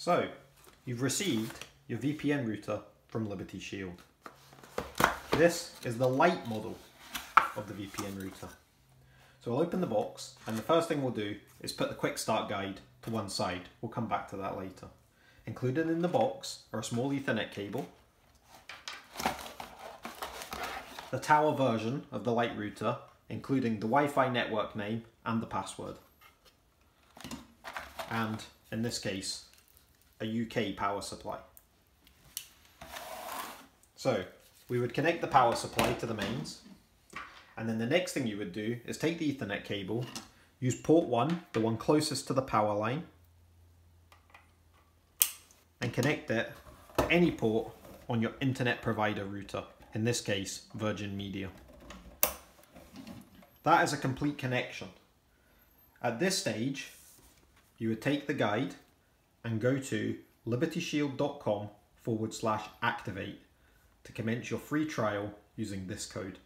So, you've received your VPN router from Liberty Shield. This is the light model of the VPN router. So we'll open the box and the first thing we'll do is put the quick start guide to one side. We'll come back to that later. Included in the box are a small ethernet cable, the tower version of the light router including the Wi-Fi network name and the password. And in this case, a UK power supply. So we would connect the power supply to the mains and then the next thing you would do is take the ethernet cable, use port 1, the one closest to the power line and connect it to any port on your internet provider router, in this case Virgin Media. That is a complete connection. At this stage, you would take the guide and go to libertyshield.com forward slash activate to commence your free trial using this code.